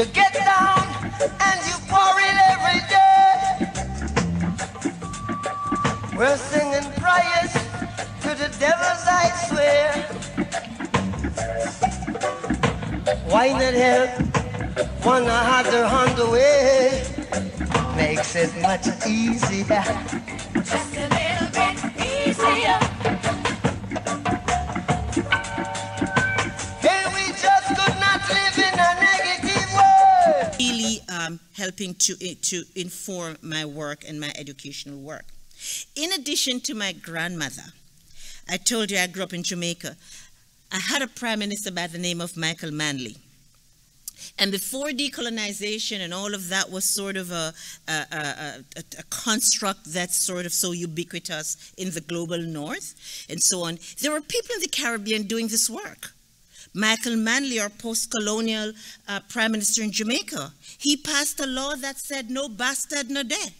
you get down and you pour it every day. We're singing prayers to the devils, I swear. Why not help one other on the way? Makes it much easier. Helping to, to inform my work and my educational work. In addition to my grandmother, I told you I grew up in Jamaica. I had a prime minister by the name of Michael Manley. And before decolonization and all of that was sort of a, a, a, a, a construct that's sort of so ubiquitous in the global north and so on, there were people in the Caribbean doing this work. Michael Manley, our post colonial uh, prime minister in Jamaica, he passed a law that said no bastard, no day.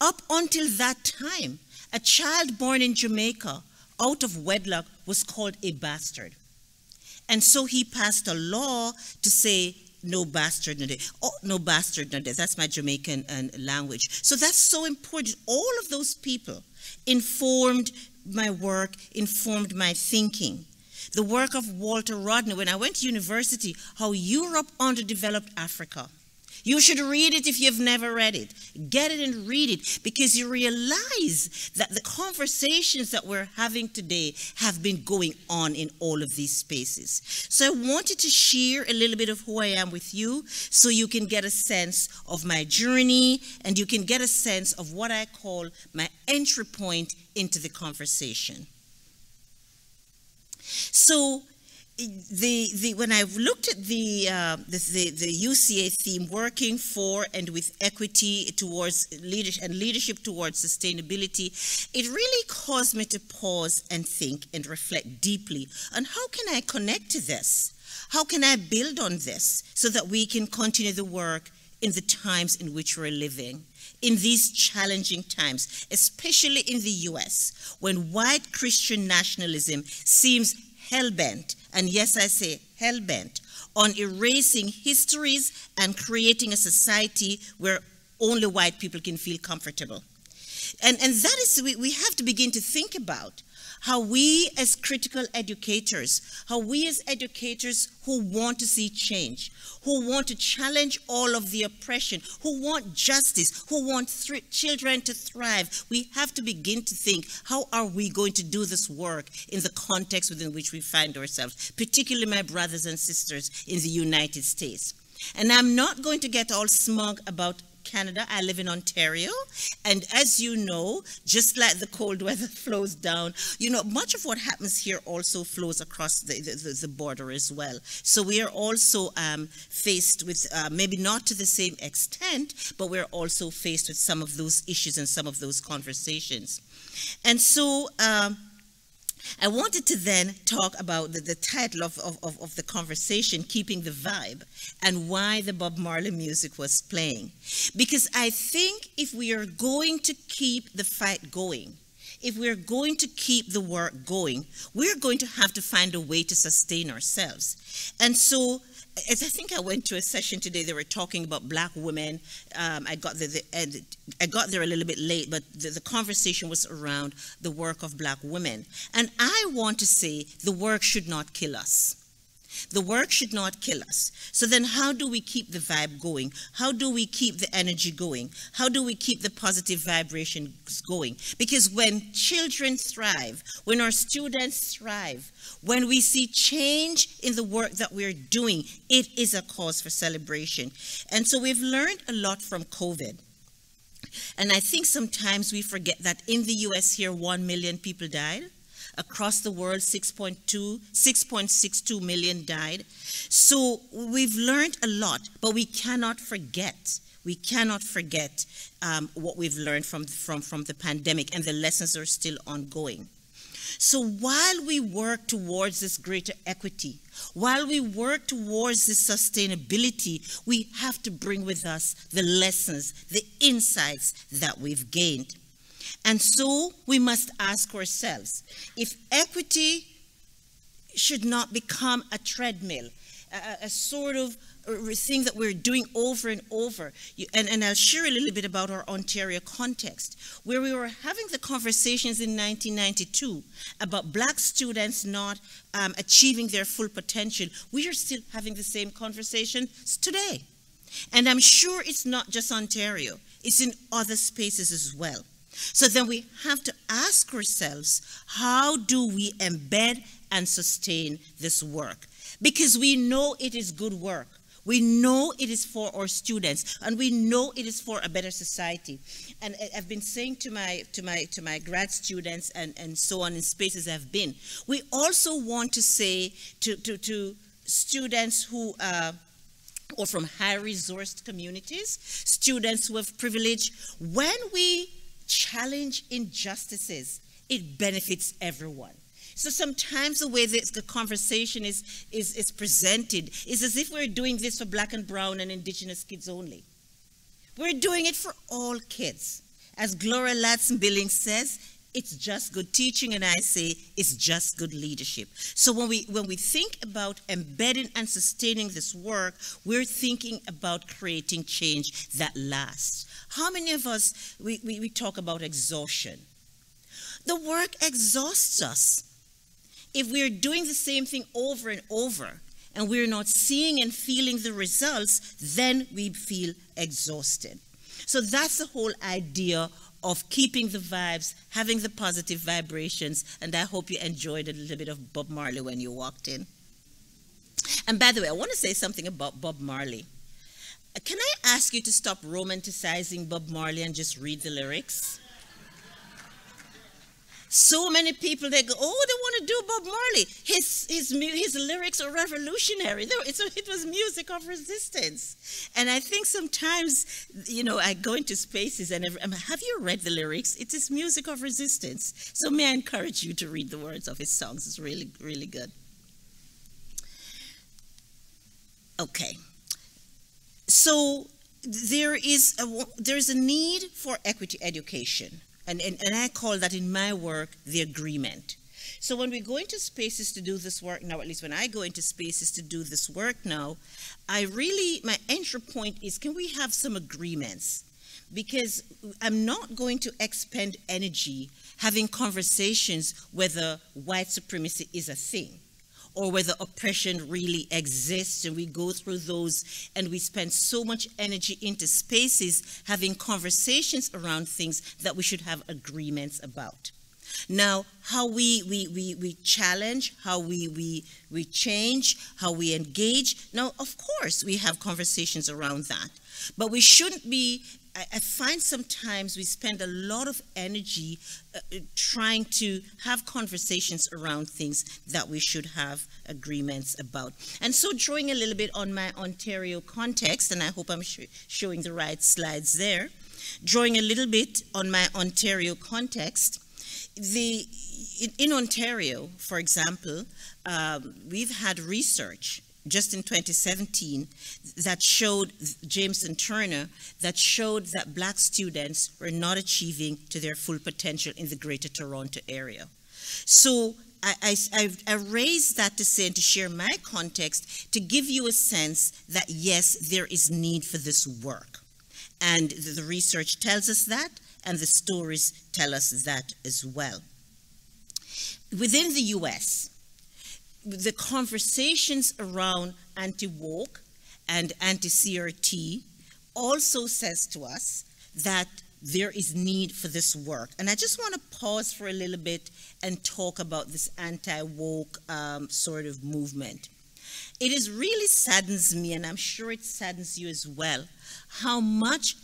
Up until that time, a child born in Jamaica out of wedlock was called a bastard. And so he passed a law to say no bastard, no day. Oh, no bastard, no day. That's my Jamaican uh, language. So that's so important. All of those people informed my work, informed my thinking. The work of Walter Rodney, when I went to university, how Europe underdeveloped Africa. You should read it if you've never read it. Get it and read it because you realize that the conversations that we're having today have been going on in all of these spaces. So I wanted to share a little bit of who I am with you so you can get a sense of my journey and you can get a sense of what I call my entry point into the conversation. So the, the when I've looked at the, uh, the the UCEA theme, working for and with equity towards leadership and leadership towards sustainability, it really caused me to pause and think and reflect deeply on how can I connect to this? How can I build on this so that we can continue the work in the times in which we're living? in these challenging times, especially in the US, when white Christian nationalism seems hell bent, and yes, I say hell bent, on erasing histories and creating a society where only white people can feel comfortable. And, and that is, we, we have to begin to think about how we as critical educators, how we as educators who want to see change, who want to challenge all of the oppression, who want justice, who want children to thrive, we have to begin to think how are we going to do this work in the context within which we find ourselves, particularly my brothers and sisters in the United States. And I'm not going to get all smug about Canada. I live in Ontario. And as you know, just like the cold weather flows down, you know, much of what happens here also flows across the, the, the border as well. So we are also um, faced with, uh, maybe not to the same extent, but we're also faced with some of those issues and some of those conversations. And so, um, I wanted to then talk about the, the title of, of, of, the conversation, Keeping the Vibe, and why the Bob Marley music was playing. Because I think if we are going to keep the fight going, if we're going to keep the work going, we're going to have to find a way to sustain ourselves. And so I think I went to a session today, they were talking about black women. Um, I got the, the I got there a little bit late, but the, the, conversation was around the work of black women. And I want to say the work should not kill us. The work should not kill us. So then, how do we keep the vibe going? How do we keep the energy going? How do we keep the positive vibrations going? Because when children thrive, when our students thrive, when we see change in the work that we're doing, it is a cause for celebration. And so we've learned a lot from COVID. And I think sometimes we forget that in the US here, 1 million people died. Across the world, 6.2, 6.62 million died. So we've learned a lot, but we cannot forget. We cannot forget um, what we've learned from, from, from the pandemic, and the lessons are still ongoing. So while we work towards this greater equity, while we work towards this sustainability, we have to bring with us the lessons, the insights that we've gained. And so we must ask ourselves if equity should not become a treadmill, a, a sort of thing that we're doing over and over. You, and, and I'll share a little bit about our Ontario context, where we were having the conversations in 1992 about black students not um, achieving their full potential. We are still having the same conversations today. And I'm sure it's not just Ontario, it's in other spaces as well. So then we have to ask ourselves how do we embed and sustain this work? Because we know it is good work. We know it is for our students, and we know it is for a better society. And I've been saying to my to my to my grad students and, and so on in spaces I've been, we also want to say to to, to students who are or from high resourced communities, students who have privilege, when we challenge injustices, it benefits everyone. So sometimes the way this, the conversation is, is, is presented is as if we're doing this for black and brown and indigenous kids only. We're doing it for all kids. As Gloria Ladson Billings says, it's just good teaching, and I say it's just good leadership. So when we when we think about embedding and sustaining this work, we're thinking about creating change that lasts. How many of us we, we, we talk about exhaustion? The work exhausts us. If we're doing the same thing over and over and we're not seeing and feeling the results, then we feel exhausted. So that's the whole idea of keeping the vibes, having the positive vibrations, and I hope you enjoyed a little bit of Bob Marley when you walked in. And by the way, I want to say something about Bob Marley. Can I ask you to stop romanticizing Bob Marley and just read the lyrics? So many people they go, oh, they want to do Bob Marley. His his his lyrics are revolutionary. it was music of resistance, and I think sometimes, you know, I go into spaces and have you read the lyrics? It is music of resistance. So may I encourage you to read the words of his songs? It's really really good. Okay, so there is a there is a need for equity education and, and, and I call that in my work the agreement. So when we go into spaces to do this work now, at least when I go into spaces to do this work now, I really, my entry point is can we have some agreements? Because I'm not going to expend energy having conversations whether white supremacy is a thing or whether oppression really exists. And we go through those and we spend so much energy into spaces having conversations around things that we should have agreements about. Now, how we, we, we, we challenge, how we, we, we change, how we engage. Now, of course, we have conversations around that. But we shouldn't be I, I find sometimes we spend a lot of energy uh, uh, trying to have conversations around things that we should have agreements about. And so, drawing a little bit on my Ontario context, and I hope I'm sh showing the right slides there, drawing a little bit on my Ontario context, the in, in Ontario, for example, um, we've had research just in 2017 that showed James and Turner that showed that black students were not achieving to their full potential in the greater Toronto area. So I, I, I raised that to say and to share my context to give you a sense that yes, there is need for this work. And the, the research tells us that, and the stories tell us that as well. Within the US, the conversations around anti-woke and anti-CRT also says to us that there is need for this work. And I just want to pause for a little bit and talk about this anti-woke um, sort of movement. It is really saddens me, and I'm sure it saddens you as well, how much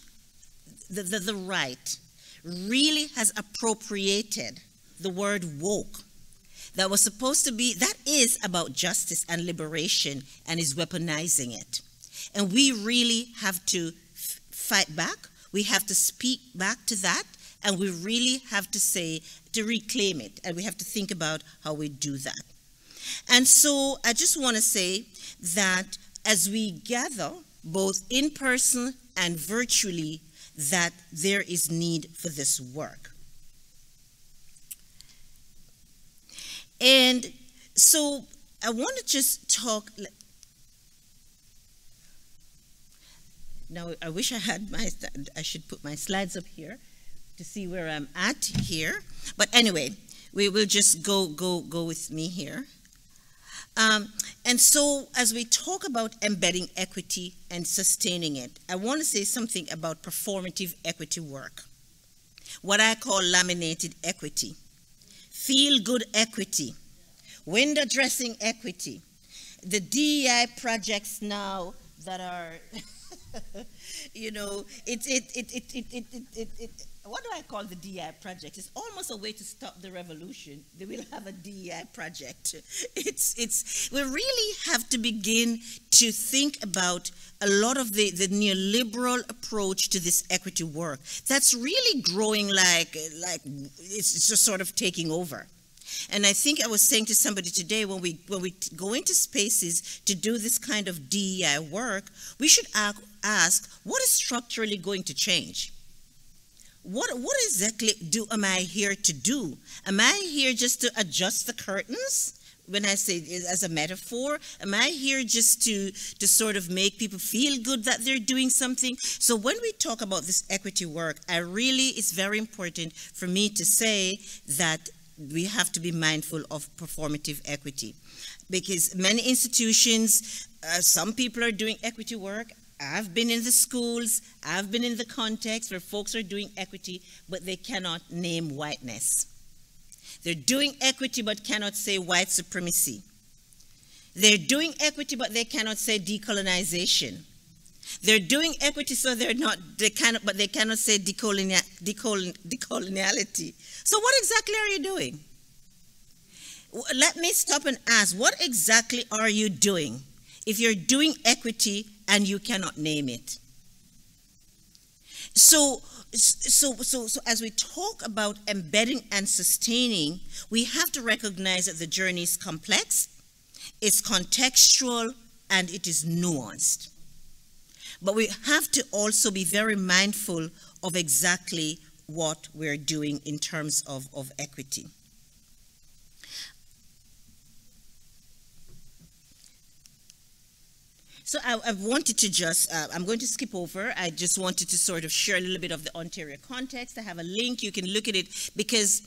the, the, the right really has appropriated the word woke that was supposed to be, that is about justice and liberation and is weaponizing it. And we really have to fight back. We have to speak back to that. And we really have to say, to reclaim it. And we have to think about how we do that. And so I just want to say that as we gather, both in person and virtually, that there is need for this work. And so I want to just talk. now I wish I had my, I should put my slides up here to see where I'm at here. But anyway, we will just go, go, go with me here. Um, and so, as we talk about embedding equity and sustaining it, I want to say something about performative equity work, what I call laminated equity, feel good equity, window dressing equity, the DEI projects now that are, you know, it, it, it, it, it, it, it, it, what do I call the DEI project? It's almost a way to stop the revolution. They will have a DEI project. It's, it's, we really have to begin to think about a lot of the, the neoliberal approach to this equity work. That's really growing like, like it's just sort of taking over. And I think I was saying to somebody today when we when we go into spaces to do this kind of DEI work, we should ask what is structurally going to change what what exactly do am I here to do? Am I here just to adjust the curtains? When I say as a metaphor, am I here just to to sort of make people feel good that they're doing something? So when we talk about this equity work, I really it's very important for me to say that we have to be mindful of performative equity because many institutions, uh, some people are doing equity work I've been in the schools, I've been in the context where folks are doing equity, but they cannot name whiteness. They're doing equity but cannot say white supremacy. They're doing equity but they cannot say decolonization. They're doing equity so they're not, they cannot, but they cannot say decoloniality. So what exactly are you doing? Let me stop and ask, what exactly are you doing? If you're doing equity and you cannot name it. So, so, so, so as we talk about embedding and sustaining, we have to recognize that the journey is complex, it's contextual, and it is nuanced. But we have to also be very mindful of exactly what we're doing in terms of, of equity. So I, I wanted to just, uh, I'm going to skip over. I just wanted to sort of share a little bit of the Ontario context. I have a link. You can look at it because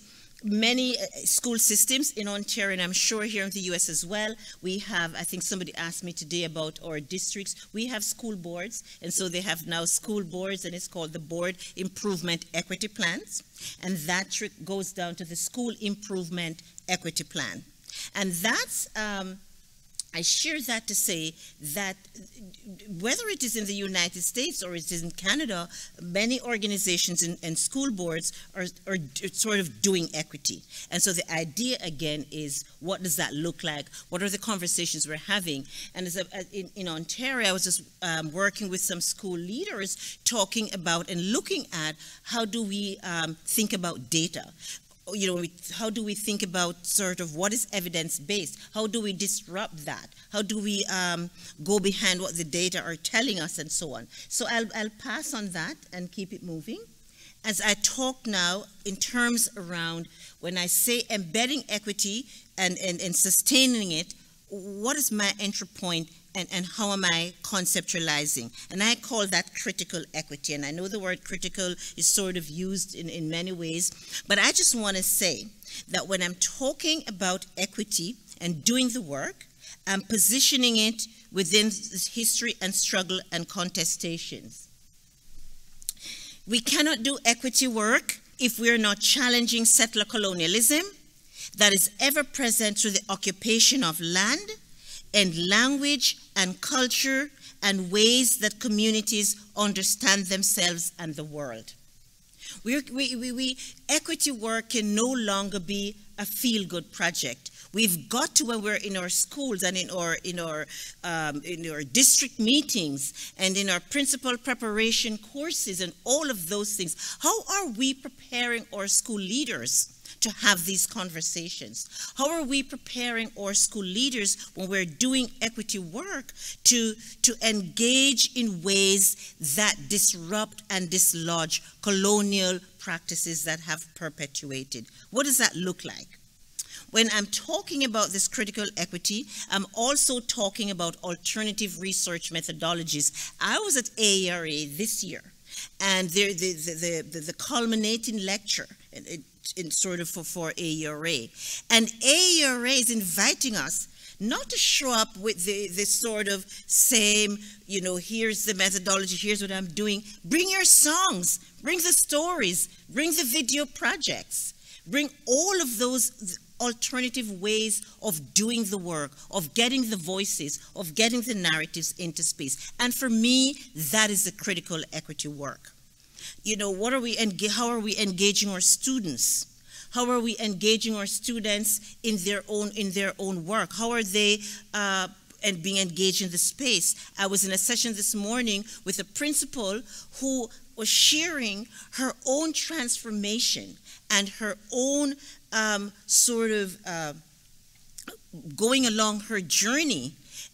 many uh, school systems in Ontario, and I'm sure here in the US as well, we have, I think somebody asked me today about our districts. We have school boards, and so they have now school boards, and it's called the Board Improvement Equity Plans. And that trick goes down to the School Improvement Equity Plan. And that's um, I share that to say that whether it is in the United States or it is in Canada, many organizations and, and school boards are, are sort of doing equity. And so the idea again is what does that look like? What are the conversations we're having? And as a, in, in, Ontario, I was just um, working with some school leaders talking about and looking at how do we um, think about data you know, how do we think about sort of what is evidence based? How do we disrupt that? How do we um, go behind what the data are telling us and so on? So I'll, I'll pass on that and keep it moving. As I talk now in terms around when I say embedding equity and, and, and sustaining it, what is my entry point and, and how am I conceptualizing? And I call that critical equity. And I know the word critical is sort of used in, in many ways, but I just want to say that when I'm talking about equity and doing the work, I'm positioning it within history and struggle and contestations. We cannot do equity work if we're not challenging settler colonialism that is ever present through the occupation of land and language and culture and ways that communities understand themselves and the world. We, we, we, we, equity work can no longer be a feel-good project. We've got to when we're in our schools and in our in our um, in our district meetings and in our principal preparation courses and all of those things. How are we preparing our school leaders to have these conversations? How are we preparing our school leaders when we're doing equity work to, to engage in ways that disrupt and dislodge colonial practices that have perpetuated? What does that look like? when I'm talking about this critical equity, I'm also talking about alternative research methodologies. I was at AERA this year, and there, the, the, the, the culminating lecture in sort of for, for AERA. And AERA is inviting us not to show up with the, the sort of same, you know, here's the methodology, here's what I'm doing. Bring your songs, bring the stories, bring the video projects, bring all of those alternative ways of doing the work, of getting the voices, of getting the narratives into space. And for me, that is the critical equity work. You know, what are we, how are we engaging our students? How are we engaging our students in their own in their own work? How are they uh, and being engaged in the space? I was in a session this morning with a principal who was sharing her own transformation and her own um, sort of uh, going along her journey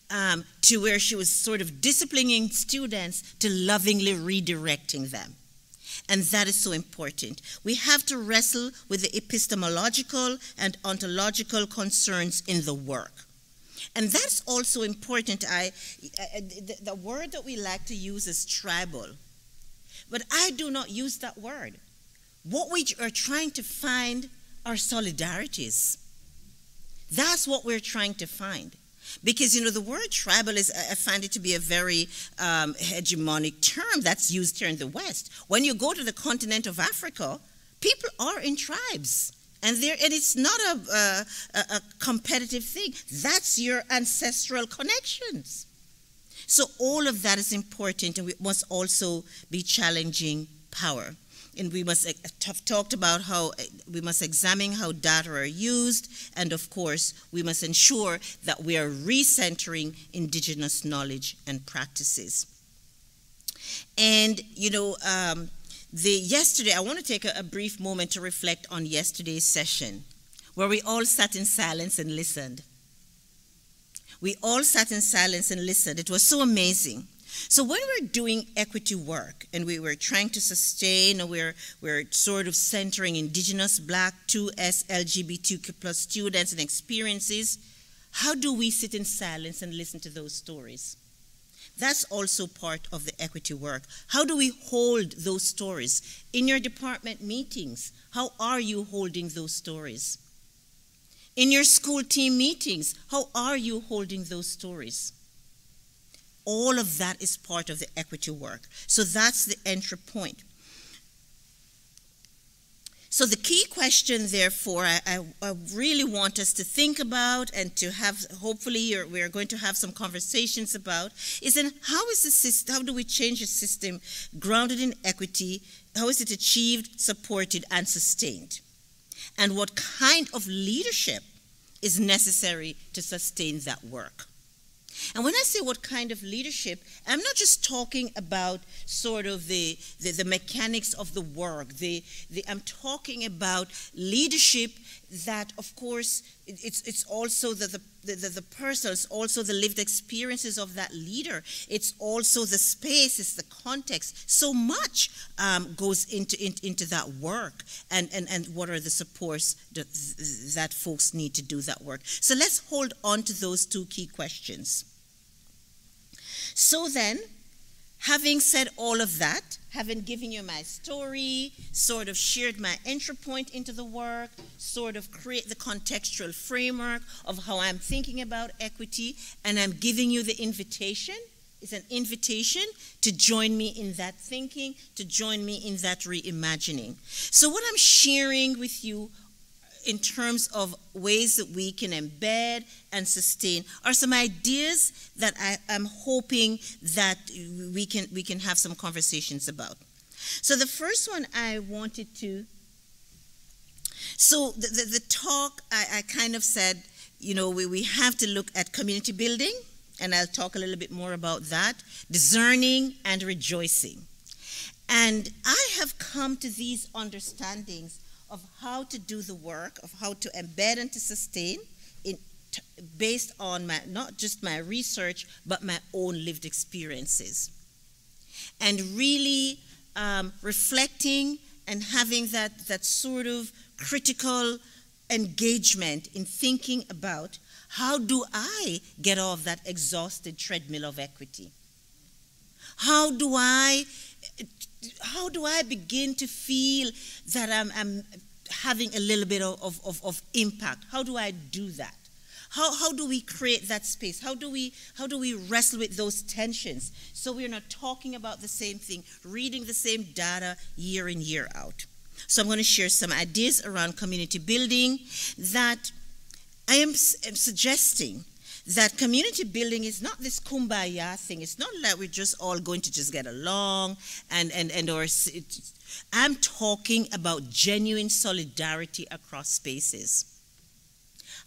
um, to where she was sort of disciplining students to lovingly redirecting them. And that is so important. We have to wrestle with the epistemological and ontological concerns in the work. And that's also important. I, the, the word that we like to use is tribal. But I do not use that word. What we are trying to find are solidarities. That's what we're trying to find. Because, you know, the word tribal is, I find it to be a very um, hegemonic term that's used here in the West. When you go to the continent of Africa, people are in tribes. And, there, and it's not a, a, a competitive thing. That's your ancestral connections. So all of that is important, and we must also be challenging power and we must have talked about how eh, we must examine how data are used, and of course, we must ensure that we are recentering indigenous knowledge and practices. And you know, um, the yesterday, I want to take a, a brief moment to reflect on yesterday's session, where we all sat in silence and listened. We all sat in silence and listened. It was so amazing. So when we're doing equity work and we were trying to sustain and we're, we're sort of centering indigenous, black, 2S, LGBTQ plus students and experiences, how do we sit in silence and listen to those stories? That's also part of the equity work. How do we hold those stories? In your department meetings, how are you holding those stories? In your school team meetings, how are you holding those stories? All of that is part of the equity work. So that's the entry point. So the key question, therefore, I, I, I, really want us to think about and to have, hopefully, we're going to have some conversations about, is then how is the system, how do we change a system grounded in equity? How is it achieved, supported, and sustained? And what kind of leadership is necessary to sustain that work? And when I say what kind of leadership, I'm not just talking about sort of the, the, the mechanics of the work. The, the, I'm talking about leadership that, of course, it's, it's also the, the, the, the it's also the lived experiences of that leader. It's also the space, it's the context. So much um, goes into, in, into that work and, and, and what are the supports that, that folks need to do that work. So let's hold on to those two key questions. So then, having said all of that, having given you my story, sort of shared my entry point into the work, sort of create the contextual framework of how I'm thinking about equity, and I'm giving you the invitation. It's an invitation to join me in that thinking, to join me in that reimagining. So, what I'm sharing with you in terms of ways that we can embed and sustain are some ideas that I am hoping that we can we can have some conversations about. So the first one I wanted to so the, the, the talk I, I kind of said, you know, we, we have to look at community building, and I'll talk a little bit more about that, discerning and rejoicing. And I have come to these understandings of how to do the work, of how to embed and to sustain, in, based on my, not just my research, but my own lived experiences. And really um, reflecting and having that, that sort of critical engagement in thinking about how do I get off that exhausted treadmill of equity? How do I how do I begin to feel that I'm, I'm having a little bit of, of, of impact? How do I do that? How, how do we create that space? How do we how do we wrestle with those tensions so we're not talking about the same thing, reading the same data year in year out? So I'm going to share some ideas around community building that I am, am suggesting that community building is not this kumbaya thing. It's not like we're just all going to just get along and and and or I'm talking about genuine solidarity across spaces.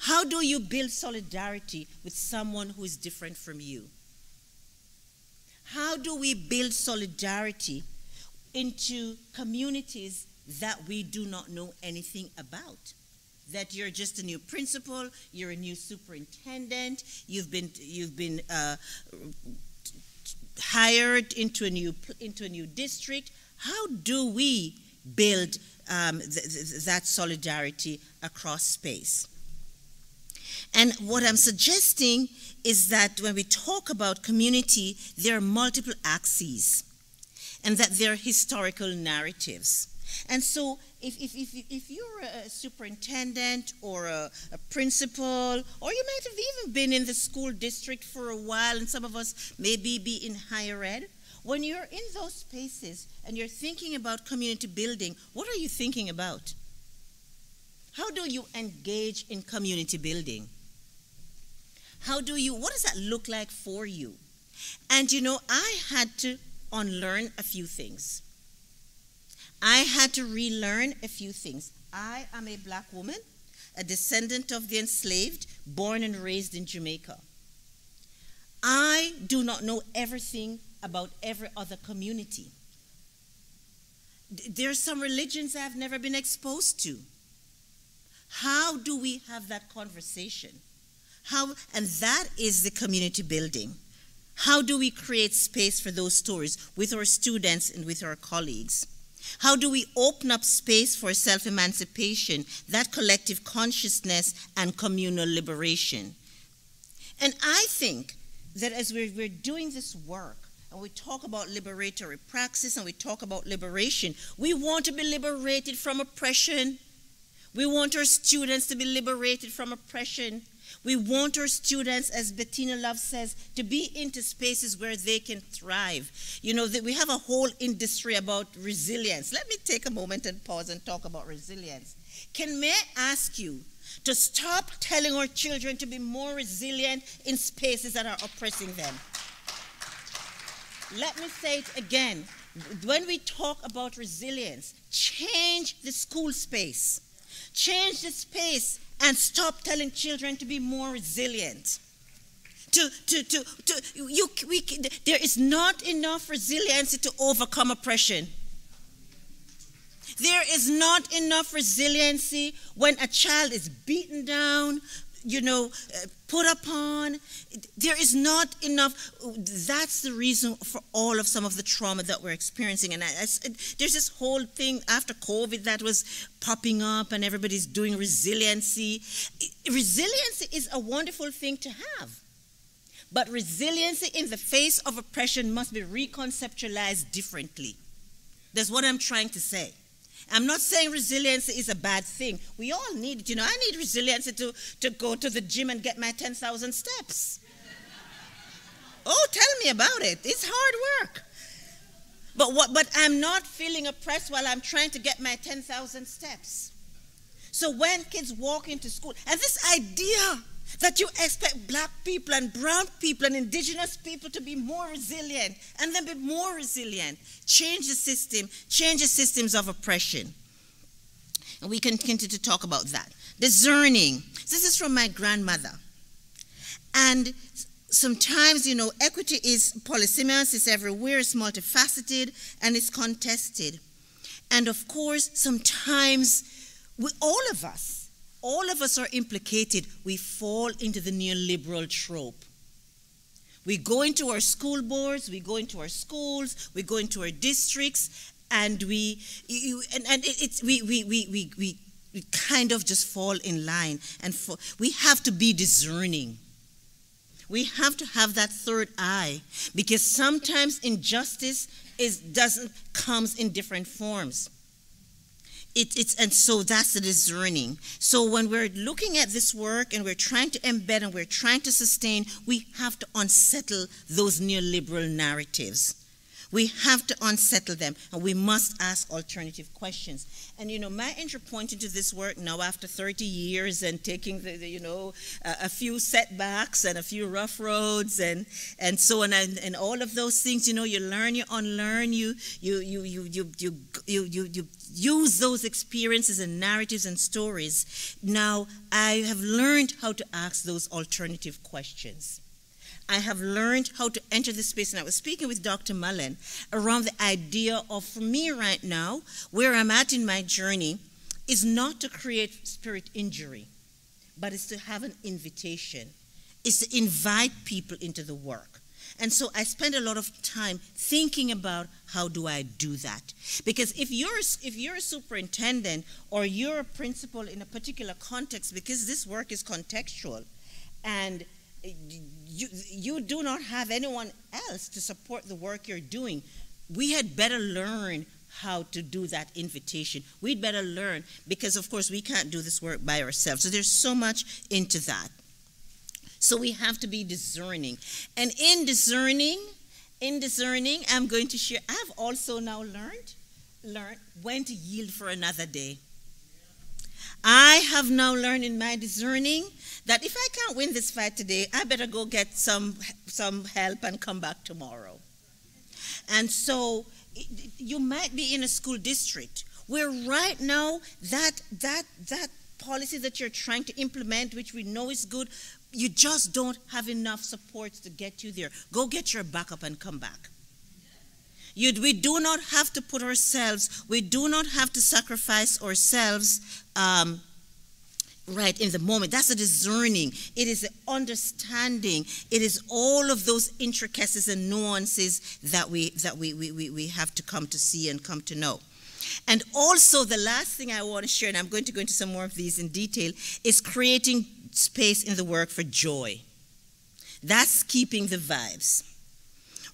How do you build solidarity with someone who is different from you? How do we build solidarity into communities that we do not know anything about? That you're just a new principal, you're a new superintendent, you've been you've been uh, hired into a new into a new district. How do we build um, th th that solidarity across space? And what I'm suggesting is that when we talk about community, there are multiple axes, and that there are historical narratives. And so if, if, if, if you're a superintendent or a, a, principal, or you might have even been in the school district for a while, and some of us maybe be in higher ed, when you're in those spaces and you're thinking about community building, what are you thinking about? How do you engage in community building? How do you, what does that look like for you? And you know, I had to unlearn a few things. I had to relearn a few things. I am a black woman, a descendant of the enslaved, born and raised in Jamaica. I do not know everything about every other community. There are some religions I've never been exposed to. How do we have that conversation? How, and that is the community building. How do we create space for those stories with our students and with our colleagues? How do we open up space for self emancipation, that collective consciousness, and communal liberation? And I think that as we're, we're doing this work, and we talk about liberatory praxis and we talk about liberation, we want to be liberated from oppression. We want our students to be liberated from oppression. We want our students, as Bettina Love says, to be into spaces where they can thrive. You know, that we have a whole industry about resilience. Let me take a moment and pause and talk about resilience. Can may I ask you to stop telling our children to be more resilient in spaces that are oppressing them? Let me say it again. When we talk about resilience, change the school space. Change the space and stop telling children to be more resilient. To, to, to, to you, we, there is not enough resiliency to overcome oppression. There is not enough resiliency when a child is beaten down, you know, uh, put upon. There is not enough. That's the reason for all of some of the trauma that we're experiencing. And I, I, there's this whole thing after COVID that was popping up, and everybody's doing resiliency. Resiliency is a wonderful thing to have. But resiliency in the face of oppression must be reconceptualized differently. That's what I'm trying to say. I'm not saying resilience is a bad thing. We all need it. You know, I need resilience to, to go to the gym and get my 10,000 steps. oh, tell me about it. It's hard work. But, what, but I'm not feeling oppressed while I'm trying to get my 10,000 steps. So when kids walk into school, and this idea that you expect black people and brown people and indigenous people to be more resilient and then be more resilient. Change the system, change the systems of oppression. And we continue to talk about that. Discerning. This is from my grandmother. And sometimes, you know, equity is polysemous, it's everywhere, it's multifaceted, and it's contested. And of course, sometimes we, all of us, all of us are implicated, we fall into the neoliberal trope. We go into our school boards, we go into our schools, we go into our districts, and we, you, and, and it, it's, we, we, we, we, we kind of just fall in line. And we have to be discerning. We have to have that third eye because sometimes injustice is doesn't comes in different forms. It, it's and so that's the discerning. So when we're looking at this work and we're trying to embed and we're trying to sustain, we have to unsettle those neoliberal narratives. We have to unsettle them, and we must ask alternative questions. And you know, my entry point into this work now, after 30 years and taking the, the you know uh, a few setbacks and a few rough roads and and so on, and, and all of those things, you know, you learn, you unlearn, you you you you you you you, you, you use those experiences and narratives and stories. Now I have learned how to ask those alternative questions. I have learned how to enter this space. And I was speaking with Dr. Mullen around the idea of, for me right now, where I'm at in my journey, is not to create spirit injury, but is to have an invitation, is to invite people into the work. And so I spend a lot of time thinking about how do I do that? Because if you're if you're a superintendent or you're a principal in a particular context, because this work is contextual, and you, you do not have anyone else to support the work you're doing. We had better learn how to do that invitation. We'd better learn because, of course, we can't do this work by ourselves. So there's so much into that. So we have to be discerning. And in discerning, in discerning, I'm going to share, I've also now learned, learned when to yield for another day. I have now learned in my discerning that if I can't win this fight today, I better go get some, some help and come back tomorrow. And so you might be in a school district where right now that, that, that policy that you're trying to implement, which we know is good, you just don't have enough supports to get you there. Go get your backup and come back. You, we do not have to put ourselves, we do not have to sacrifice ourselves um, right in the moment. That's a discerning. It is the understanding. It is all of those intricacies and nuances that we that we, we, we, we have to come to see and come to know. And also the last thing I want to share, and I'm going to go into some more of these in detail, is creating space in the work for joy. That's keeping the vibes.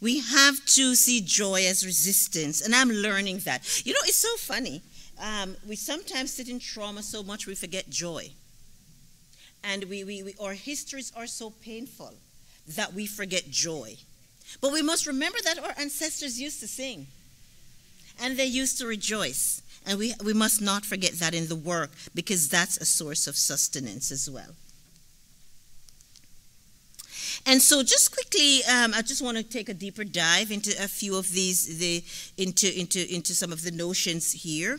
We have to see joy as resistance, and I'm learning that. You know, it's so funny. Um, we sometimes sit in trauma so much we forget joy. And we, we, we, our histories are so painful that we forget joy. But we must remember that our ancestors used to sing and they used to rejoice. And we, we must not forget that in the work because that's a source of sustenance as well. And so, just quickly, um, I just want to take a deeper dive into a few of these, the, into, into, into some of the notions here.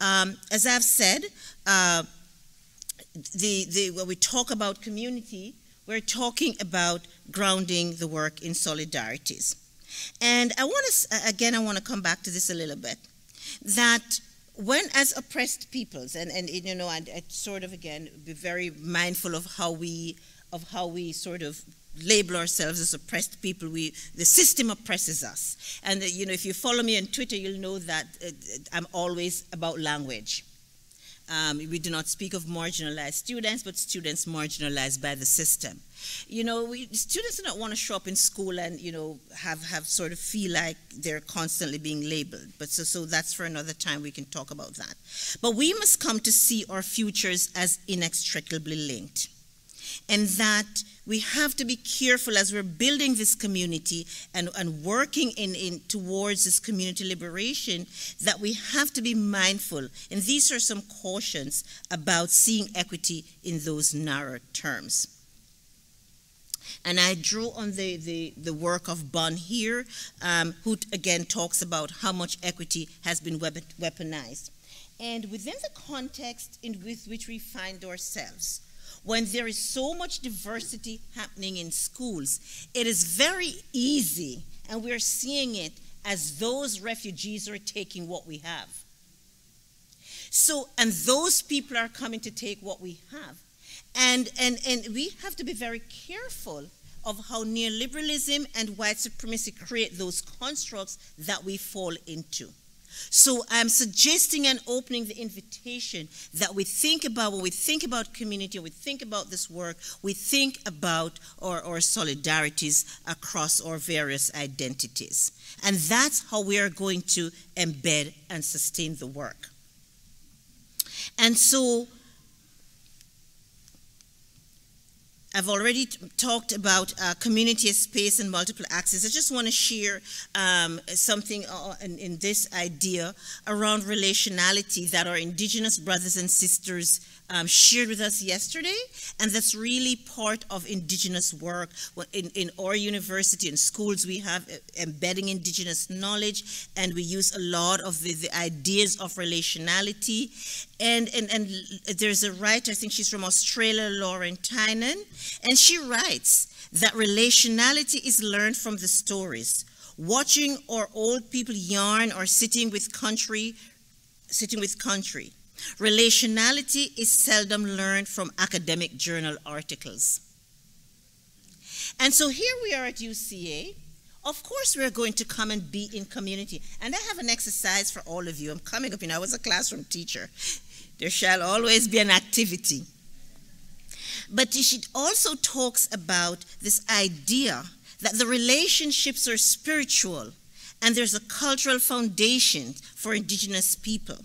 Um, as I've said, uh, the, the, when we talk about community, we're talking about grounding the work in solidarities. And I want to, again, I want to come back to this a little bit, that when as oppressed peoples, and, and you know, I, I sort of, again, be very mindful of how we, of how we sort of label ourselves as oppressed people. We, the system oppresses us. And, uh, you know, if you follow me on Twitter, you'll know that uh, I'm always about language. Um, we do not speak of marginalized students, but students marginalized by the system. You know, we, students do not want to show up in school and, you know, have, have sort of feel like they're constantly being labeled. But so, so that's for another time we can talk about that. But we must come to see our futures as inextricably linked and that we have to be careful as we're building this community and, and working in, in towards this community liberation that we have to be mindful and these are some cautions about seeing equity in those narrow terms and I drew on the, the, the work of Bon here, um, who again talks about how much equity has been weaponized. And within the context in with which we find ourselves, when there is so much diversity happening in schools, it is very easy, and we're seeing it as those refugees are taking what we have. So, and those people are coming to take what we have. And, and, and we have to be very careful of how neoliberalism and white supremacy create those constructs that we fall into. So I'm suggesting and opening the invitation that we think about when we think about community, we think about this work, we think about our, our solidarities across our various identities. And that's how we are going to embed and sustain the work. And so I've already talked about uh, community space and multiple access. I just want to share um, something uh, in, in, this idea around relationality that our Indigenous brothers and sisters um, shared with us yesterday, and that's really part of Indigenous work. In, in our university and schools, we have uh, embedding Indigenous knowledge, and we use a lot of the, the ideas of relationality. And, and, and there's a writer, I think she's from Australia, Lauren Tynan, and she writes that relationality is learned from the stories. Watching our old people yarn or sitting with country, sitting with country. Relationality is seldom learned from academic journal articles. And so here we are at UCEA. Of course, we're going to come and be in community. And I have an exercise for all of you. I'm coming up, you know, I was a classroom teacher. There shall always be an activity. But she also talks about this idea that the relationships are spiritual and there's a cultural foundation for indigenous people.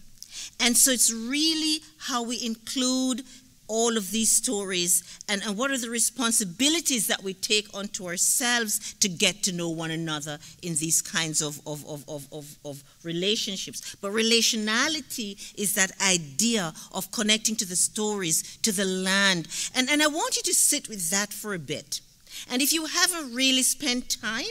And so it's really how we include all of these stories and, and what are the responsibilities that we take onto ourselves to get to know one another in these kinds of, of, of, of, of, of relationships. But relationality is that idea of connecting to the stories, to the land. And, and I want you to sit with that for a bit. And if you haven't really spent time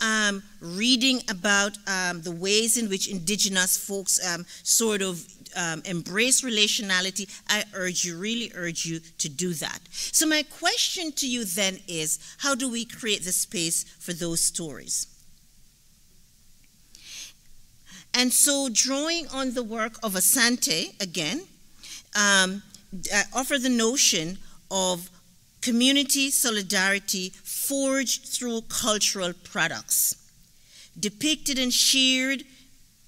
um, reading about um, the ways in which indigenous folks um, sort of um, embrace relationality, I urge you, really urge you to do that. So, my question to you then is how do we create the space for those stories? And so, drawing on the work of Asante again, um, I offer the notion of community solidarity forged through cultural products, depicted and shared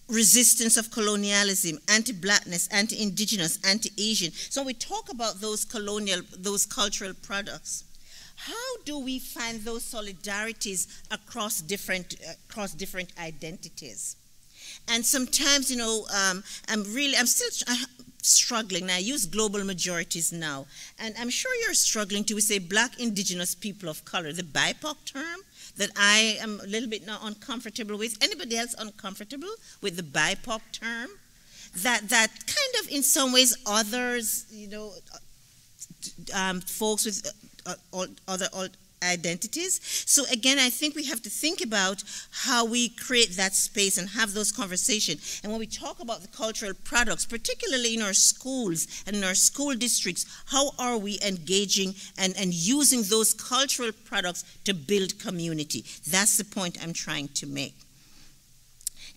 resistance of colonialism, anti-blackness, anti-indigenous, anti-Asian. So we talk about those colonial, those cultural products. How do we find those solidarities across different, across different identities? And sometimes, you know, um, I'm really, I'm still struggling. Now, I use global majorities now, and I'm sure you're struggling too. to say black indigenous people of color, the BIPOC term that I am a little bit not uncomfortable with. Anybody else uncomfortable with the BIPOC term? That that kind of, in some ways, others, you know, um, folks with uh, uh other identities. So again, I think we have to think about how we create that space and have those conversations. And when we talk about the cultural products, particularly in our schools and in our school districts, how are we engaging and, and using those cultural products to build community? That's the point I'm trying to make.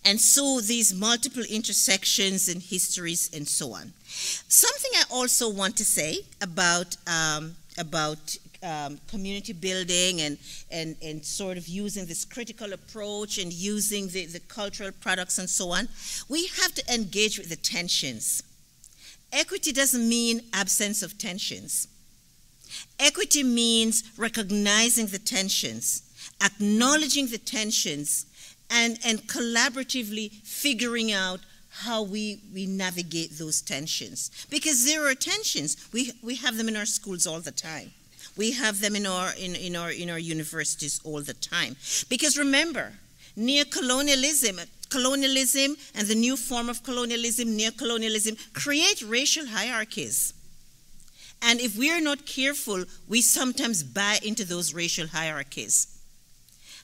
And so these multiple intersections and histories and so on. Something I also want to say about um, about um, community building and, and, and sort of using this critical approach and using the, the cultural products and so on, we have to engage with the tensions. Equity doesn't mean absence of tensions. Equity means recognizing the tensions, acknowledging the tensions, and, and collaboratively figuring out how we, we navigate those tensions. Because there are tensions. We, we have them in our schools all the time. We have them in our, in, in, our, in our universities all the time. Because remember, neo-colonialism, colonialism and the new form of colonialism, neo-colonialism, create racial hierarchies. And if we're not careful, we sometimes buy into those racial hierarchies.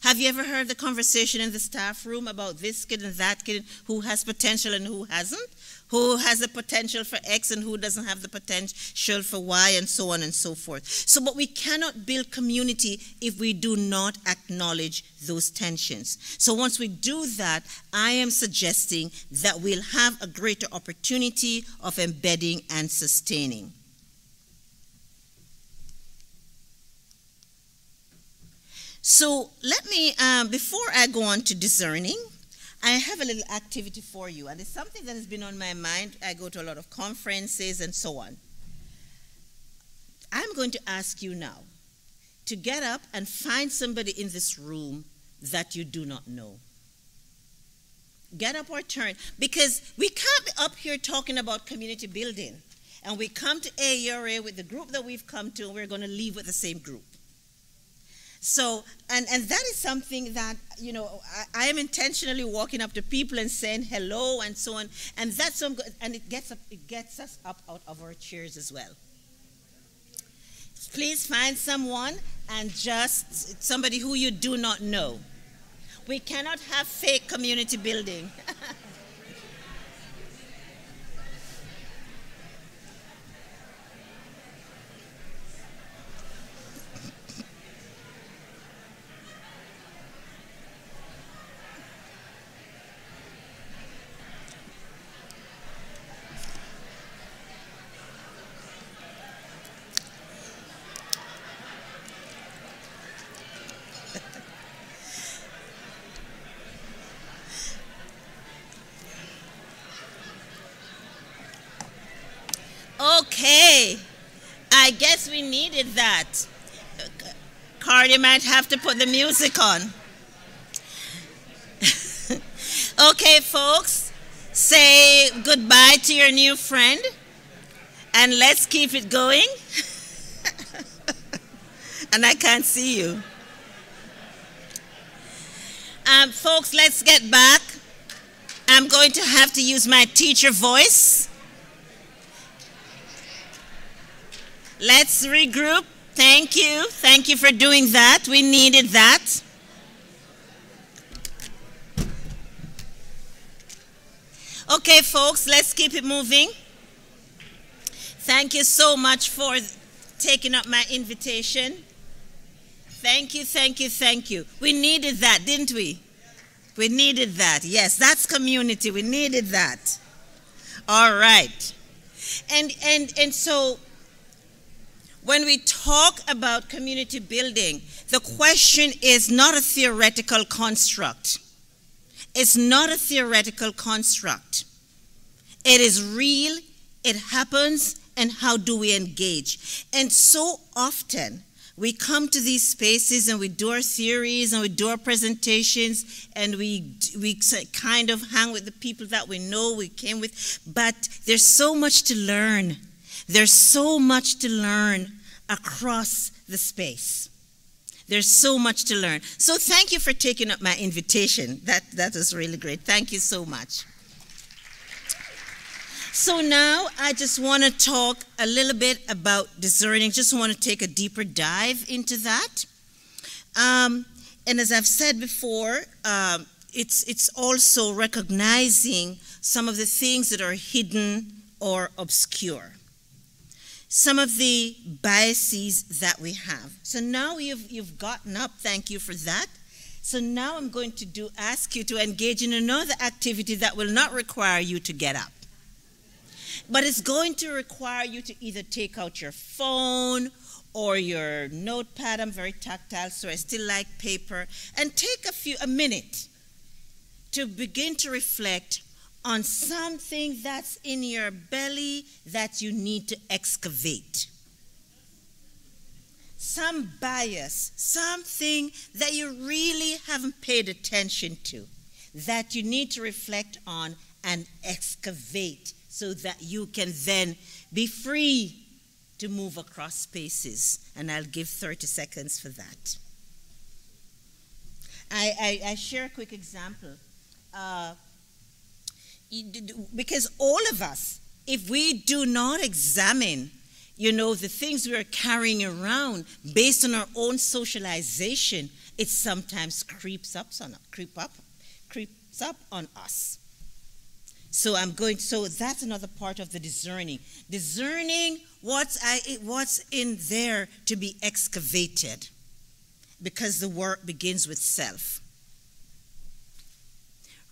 Have you ever heard the conversation in the staff room about this kid and that kid, who has potential and who hasn't? Who has the potential for X and who doesn't have the potential for Y, and so on and so forth. So, but we cannot build community if we do not acknowledge those tensions. So, once we do that, I am suggesting that we'll have a greater opportunity of embedding and sustaining. So, let me, um, before I go on to discerning, I have a little activity for you, and it's something that has been on my mind. I go to a lot of conferences and so on. I'm going to ask you now to get up and find somebody in this room that you do not know. Get up or turn, because we can't be up here talking about community building, and we come to AERA with the group that we've come to, and we're going to leave with the same group. So, and, and that is something that, you know, I, I am intentionally walking up to people and saying hello and so on. And that's some, and it gets, up, it gets us up out of our chairs as well. Please find someone and just somebody who you do not know. We cannot have fake community building. Okay, I needed that. Cardi might have to put the music on. okay, folks, say goodbye to your new friend and let's keep it going. and I can't see you. Um, folks, let's get back. I'm going to have to use my teacher voice. Let's regroup. Thank you. Thank you for doing that. We needed that. Okay, folks, let's keep it moving. Thank you so much for taking up my invitation. Thank you, thank you, thank you. We needed that, didn't we? We needed that. Yes, that's community. We needed that. All right. And and and so when we talk about community building, the question is not a theoretical construct. It's not a theoretical construct. It is real, it happens, and how do we engage? And so often, we come to these spaces and we do our theories and we do our presentations and we we kind of hang with the people that we know we came with but there's so much to learn there's so much to learn across the space there's so much to learn so thank you for taking up my invitation that that was really great thank you so much so now I just want to talk a little bit about discerning. Just want to take a deeper dive into that. Um, and as I've said before, um, it's it's also recognizing some of the things that are hidden or obscure. Some of the biases that we have. So now you've you've gotten up. Thank you for that. So now I'm going to do ask you to engage in another activity that will not require you to get up. But it's going to require you to either take out your phone or your notepad. I'm very tactile, so I still like paper. And take a few a minute to begin to reflect on something that's in your belly that you need to excavate. Some bias, something that you really haven't paid attention to, that you need to reflect on and excavate so that you can then be free to move across spaces. And I'll give 30 seconds for that. I, I, I share a quick example. Uh, because all of us, if we do not examine, you know, the things we are carrying around based on our own socialization, it sometimes creeps up on creep up, creeps up on us. So I'm going. So that's another part of the discerning. Discerning what's I, what's in there to be excavated, because the work begins with self.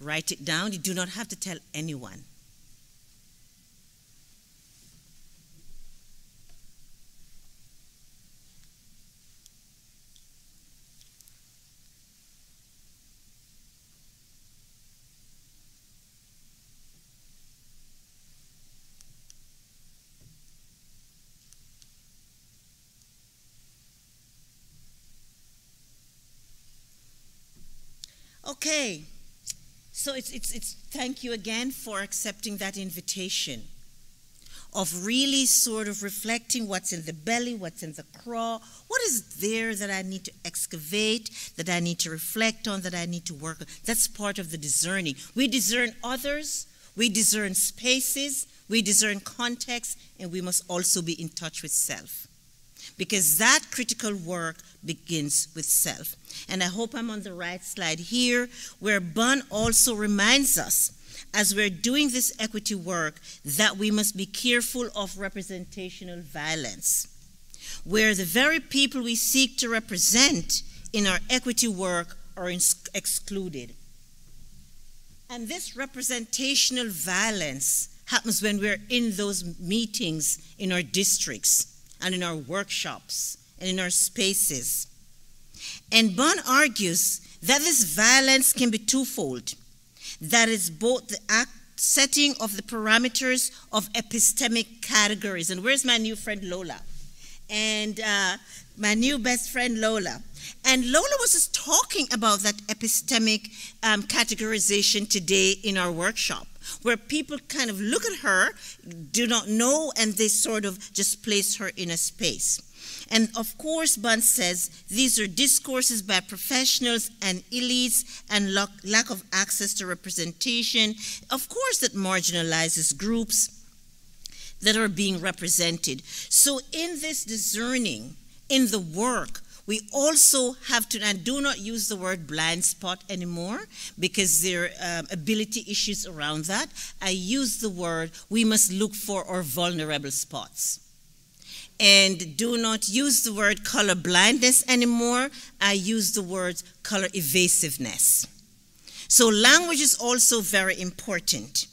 Write it down. You do not have to tell anyone. Okay. So it's, it's, it's thank you again for accepting that invitation of really sort of reflecting what's in the belly, what's in the craw, what is there that I need to excavate, that I need to reflect on, that I need to work on. That's part of the discerning. We discern others, we discern spaces, we discern context, and we must also be in touch with self. Because that critical work begins with self. And I hope I'm on the right slide here, where Bun also reminds us, as we're doing this equity work, that we must be careful of representational violence, where the very people we seek to represent in our equity work are excluded. And this representational violence happens when we're in those meetings in our districts and in our workshops and in our spaces. And Bun argues that this violence can be twofold that is both the act setting of the parameters of epistemic categories. And where's my new friend Lola? And uh, my new best friend Lola. And Lola was just talking about that epistemic um, categorization today in our workshop, where people kind of look at her, do not know, and they sort of just place her in a space. And of course, Bun says these are discourses by professionals and elites and lack of access to representation, of course, that marginalizes groups that are being represented. So, in this discerning, in the work, we also have to, and do not use the word blind spot anymore because there are um, ability issues around that. I use the word we must look for our vulnerable spots and do not use the word color blindness anymore. I use the word color evasiveness. So, language is also very important.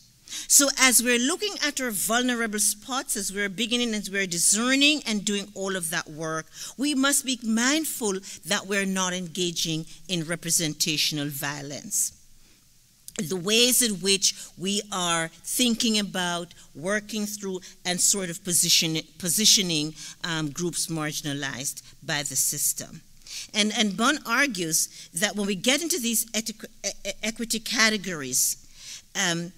So, as we're looking at our vulnerable spots, as we're beginning, as we're discerning and doing all of that work, we must be mindful that we're not engaging in representational violence the ways in which we are thinking about, working through, and sort of position, positioning um, groups marginalized by the system. And, and Bun argues that when we get into these equity categories, um,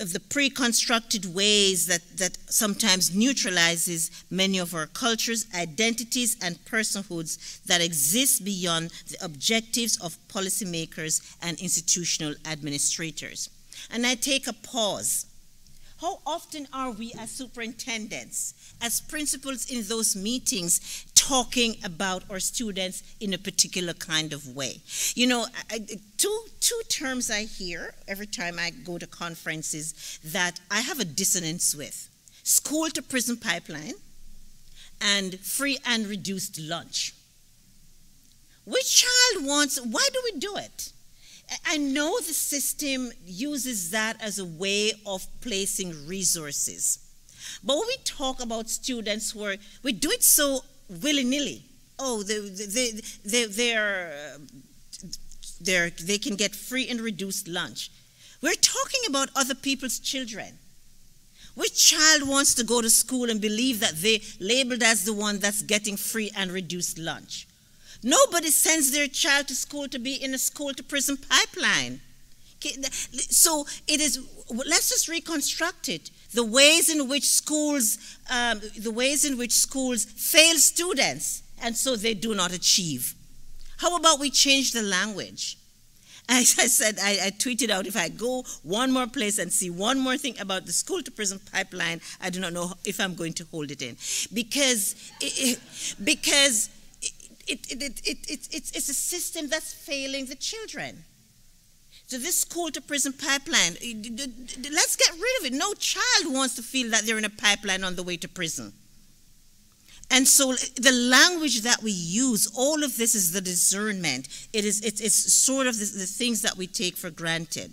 of the pre-constructed ways that, that sometimes neutralizes many of our cultures, identities, and personhoods that exist beyond the objectives of policymakers and institutional administrators. And I take a pause how often are we as superintendents, as principals in those meetings, talking about our students in a particular kind of way? You know, I, two, two terms I hear every time I go to conferences that I have a dissonance with school to prison pipeline and free and reduced lunch. Which child wants, why do we do it? I know the system uses that as a way of placing resources. But when we talk about students who are, we do it so willy nilly. Oh, they, they, they, they're, um, they're, they can get free and reduced lunch. We're talking about other people's children. Which child wants to go to school and believe that they're labeled as the one that's getting free and reduced lunch? Nobody sends their child to school to be in a school to prison pipeline. So it is, let's just reconstruct it. The ways in which schools, um, the ways in which schools fail students, and so they do not achieve. How about we change the language? As I said, I, I, tweeted out if I go one more place and see one more thing about the school to prison pipeline, I do not know if I'm going to hold it in. Because, because it, it, it, it, it, it's, it's a system that's failing the children. So this school to prison pipeline, eh, let's get rid of it. No child wants to feel that they're in a pipeline on the way to prison. And so eh, the language that we use, all of this is the discernment. It is it's, it's sort of the, the things that we take for granted.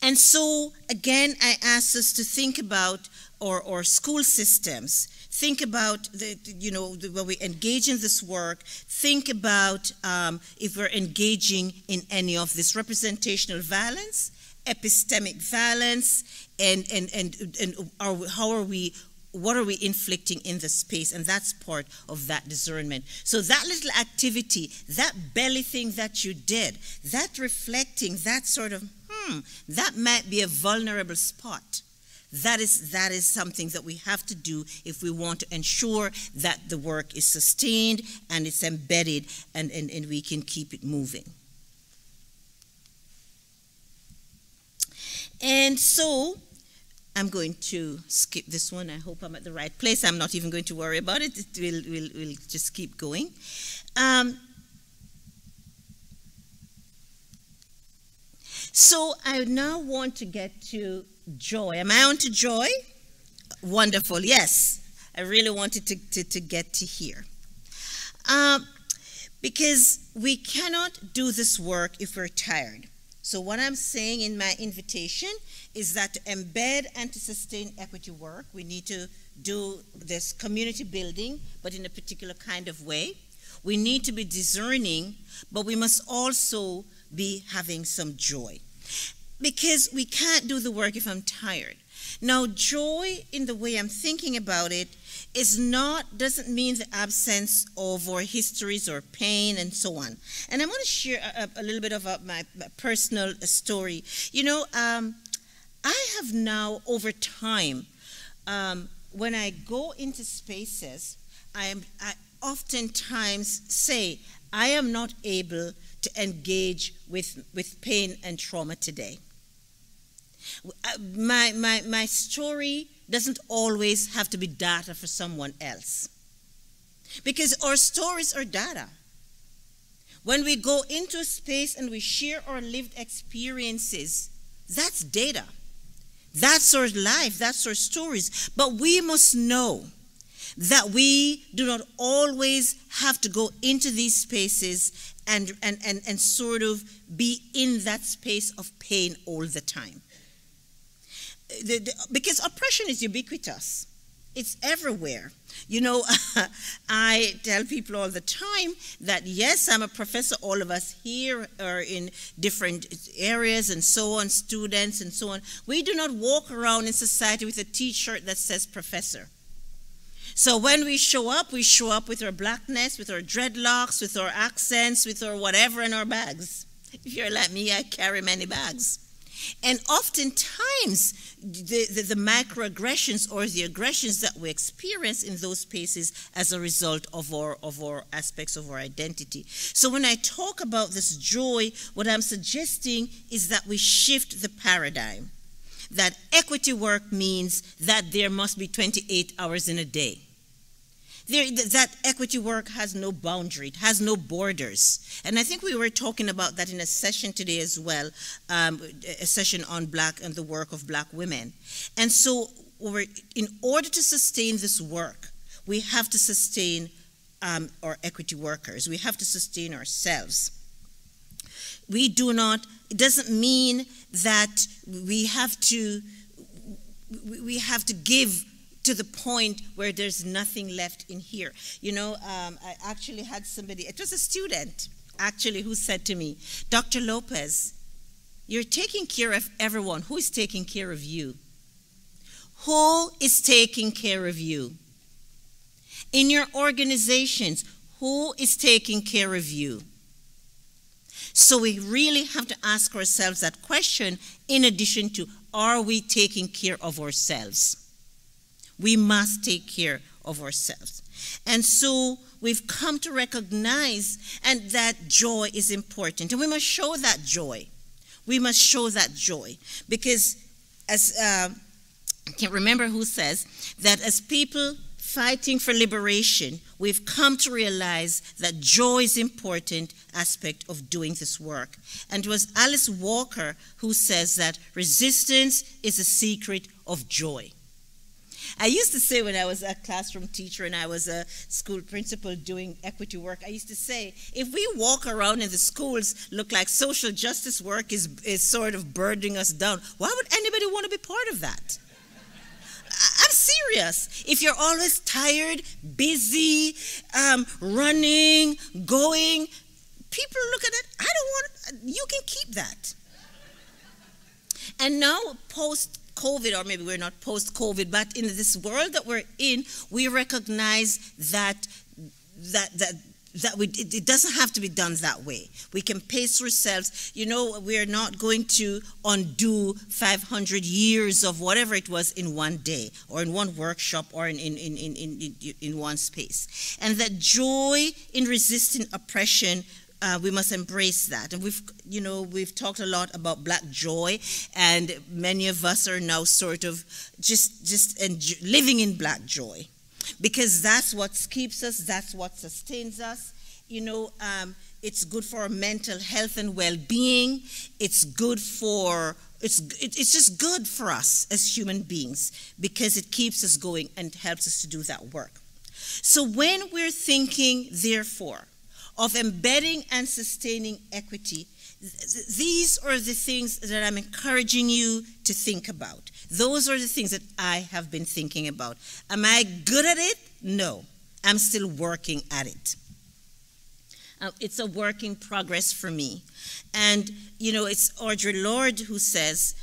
And so again, I ask us to think about our, our school systems think about the, you know the, when we engage in this work think about um, if we're engaging in any of this representational violence epistemic violence and and and, and are, how are we what are we inflicting in the space? And that's part of that discernment. So that little activity, that belly thing that you did, that reflecting, that sort of, hmm, that might be a vulnerable spot. That is, that is something that we have to do if we want to ensure that the work is sustained and it's embedded and, and, and we can keep it moving. And so I'm going to skip this one. I hope I'm at the right place. I'm not even going to worry about it. it will we'll, we'll just keep going. Um, so I now want to get to joy. Am I on to joy? Wonderful. Yes. I really wanted to, to, to get to here. Um, because we cannot do this work if we're tired. So, what I'm saying in my invitation is that to embed and to sustain equity work, we need to do this community building, but in a particular kind of way. We need to be discerning, but we must also be having some joy. Because we can't do the work if I'm tired. Now, joy, in the way I'm thinking about it, is not doesn't mean the absence of our histories or pain and so on. And I want to share a, a little bit of a, my, my, personal story. You know, um, I have now over time, um, when I go into spaces, I am I oftentimes say I am not able to engage with with pain and trauma today. Uh, my, my, my story doesn't always have to be data for someone else. Because our stories are data. When we go into a space and we share our lived experiences, that's data. That's our life, that's our stories. But we must know that we do not always have to go into these spaces and, and, and, and sort of be in that space of pain all the time the, the, because oppression is ubiquitous. It's everywhere. You know, I tell people all the time that yes, I'm a professor. All of us here are in different areas and so on, students and so on. We do not walk around in society with a t shirt that says professor. So when we show up, we show up with our blackness, with our dreadlocks, with our accents, with our whatever in our bags. If you're like me, I carry many bags. And oftentimes, the, the, the, microaggressions or the aggressions that we experience in those spaces as a result of our, of our aspects of our identity. So when I talk about this joy, what I'm suggesting is that we shift the paradigm. That equity work means that there must be 28 hours in a day. There, that equity work has no boundary, it has no borders. And I think we were talking about that in a session today as well, um, a session on black and the work of black women. And so, in order to sustain this work, we have to sustain um, our equity workers, we have to sustain ourselves. We do not, it doesn't mean that we have to, we have to give to the point where there's nothing left in here. You know, um, I actually had somebody, it was a student actually who said to me, Dr. Lopez, you're taking care of everyone. Who is taking care of you? Who is taking care of you? In your organizations, who is taking care of you? So we really have to ask ourselves that question in addition to are we taking care of ourselves? We must take care of ourselves. And so we've come to recognize and that joy is important. And we must show that joy. We must show that joy. Because as uh, I can't remember who says that as people fighting for liberation, we've come to realize that joy is an important aspect of doing this work. And it was Alice Walker who says that resistance is a secret of joy. I used to say when I was a classroom teacher and I was a school principal doing equity work, I used to say, if we walk around in the schools look like social justice work is, is sort of burdening us down, why would anybody want to be part of that? Serious. If you're always tired, busy, um, running, going, people look at it, I don't want, you can keep that. And now, post COVID, or maybe we're not post COVID, but in this world that we're in, we recognize that that that that we it, doesn't have to be done that way. We can pace ourselves. You know we're not going to undo 500 years of whatever it was in one day or in one workshop or in in, in, in, in, in one space. And that joy in resisting oppression uh, we must embrace that. And we've, you know, we've talked a lot about black joy, and many of us are now sort of just, just living in black joy because that's what keeps us, that's what sustains us. You know, um, it's good for our mental health and well-being. It's good for it's it's just good for us as human beings because it keeps us going and helps us to do that work. So when we're thinking, therefore, of embedding and sustaining equity, these are the things that I'm encouraging you to think about. Those are the things that I have been thinking about. Am I good at it? No. I'm still working at it. Uh, it's a work in progress for me. And, you know, it's Audre Lorde who says,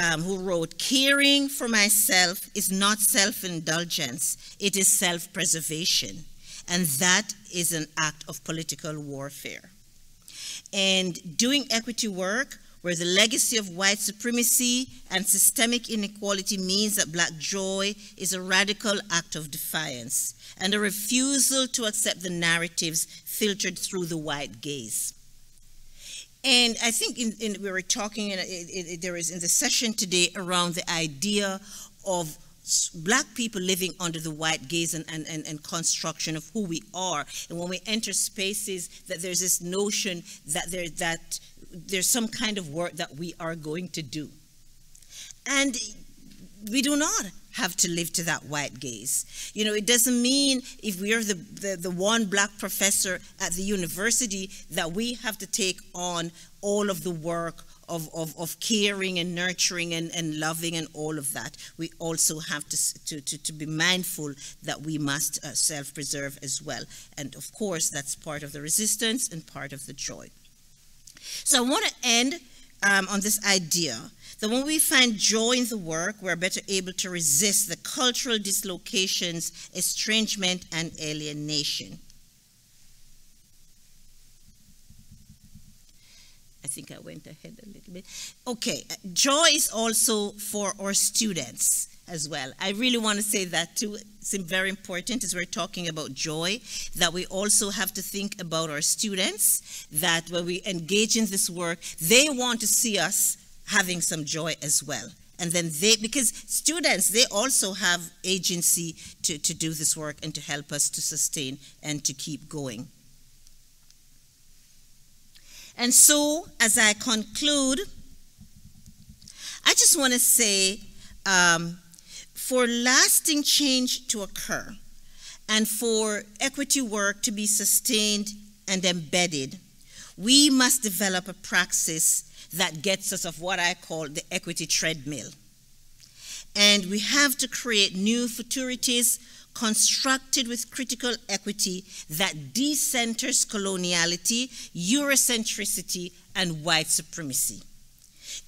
um, who wrote, caring for myself is not self indulgence, it is self preservation. And that is an act of political warfare. And doing equity work where the legacy of white supremacy and systemic inequality means that black joy is a radical act of defiance and a refusal to accept the narratives filtered through the white gaze. And I think in, in, we were talking, in, it, there is in the session today around the idea of black people living under the white gaze and, and, and, and, construction of who we are. And when we enter spaces, that there's this notion that, there, that there's some kind of work that we are going to do. And we do not have to live to that white gaze. You know, it doesn't mean if we are the, the, the, one black professor at the university that we have to take on all of the work of, of, of caring and nurturing and, and loving and all of that. We also have to, to, to, to be mindful that we must uh, self preserve as well. And of course, that's part of the resistance and part of the joy. So I want to end um, on this idea that when we find joy in the work, we're better able to resist the cultural dislocations, estrangement, and alienation. I think I went ahead a little bit. Okay, joy is also for our students as well. I really want to say that too. It's very important as we're talking about joy, that we also have to think about our students, that when we engage in this work, they want to see us having some joy as well. And then they, because students, they also have agency to, to do this work and to help us to sustain and to keep going. And so, as I conclude, I just want to say um, for lasting change to occur and for equity work to be sustained and embedded, we must develop a praxis that gets us of what I call the equity treadmill. And we have to create new futurities constructed with critical equity that decenters coloniality, Eurocentricity, and white supremacy.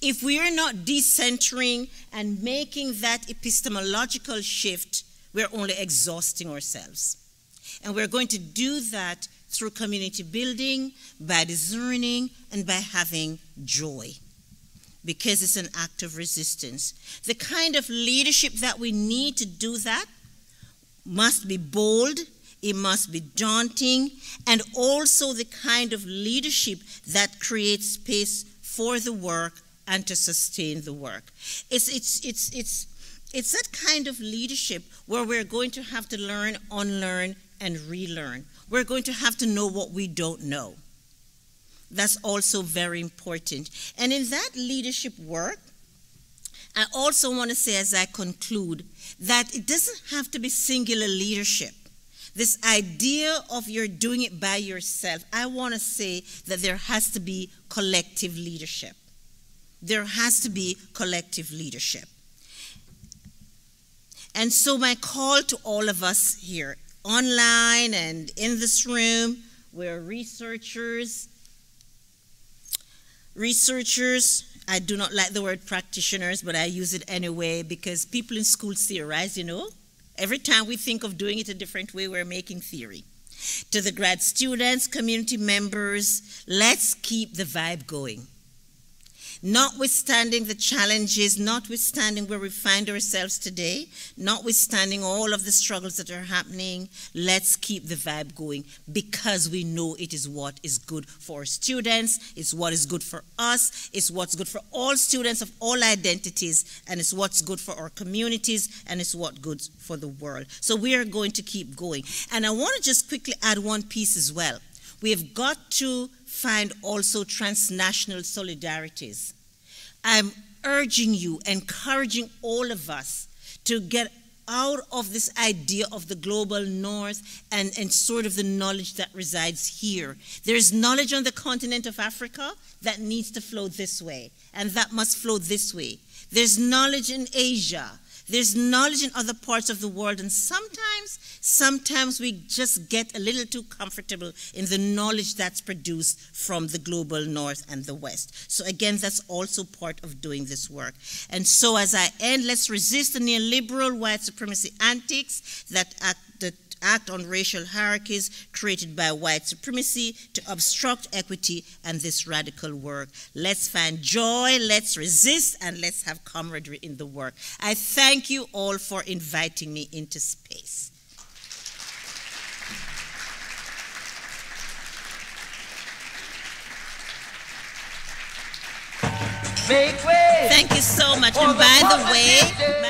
If we are not decentering and making that epistemological shift, we're only exhausting ourselves. And we're going to do that through community building, by discerning, and by having joy because it's an act of resistance. The kind of leadership that we need to do that must be bold, it must be daunting, and also the kind of leadership that creates space for the work and to sustain the work. It's, it's, it's, it's, it's that kind of leadership where we're going to have to learn, unlearn, and relearn. We're going to have to know what we don't know. That's also very important. And in that leadership work, I also want to say as I conclude that it doesn't have to be singular leadership. This idea of you're doing it by yourself, I want to say that there has to be collective leadership. There has to be collective leadership. And so, my call to all of us here, online and in this room, we're researchers, researchers, I do not like the word practitioners, but I use it anyway because people in school theorize, you know. Every time we think of doing it a different way, we're making theory. To the grad students, community members, let's keep the vibe going. Notwithstanding the challenges, notwithstanding where we find ourselves today, notwithstanding all of the struggles that are happening, let's keep the vibe going because we know it is what is good for our students, it's what is good for us, it's what's good for all students of all identities, and it's what's good for our communities, and it's what's good for the world. So we are going to keep going. And I want to just quickly add one piece as well. We have got to find also transnational solidarities. I'm urging you, encouraging all of us to get out of this idea of the global north and, and sort of the knowledge that resides here. There's knowledge on the continent of Africa that needs to flow this way, and that must flow this way. There's knowledge in Asia there's knowledge in other parts of the world, and sometimes, sometimes we just get a little too comfortable in the knowledge that's produced from the global north and the west. So again, that's also part of doing this work. And so as I end, let's resist the neoliberal white supremacy antics that act act on racial hierarchies created by white supremacy to obstruct equity and this radical work. Let's find joy, let's resist, and let's have camaraderie in the work. I thank you all for inviting me into space. Make way. Thank you so much. And by the way,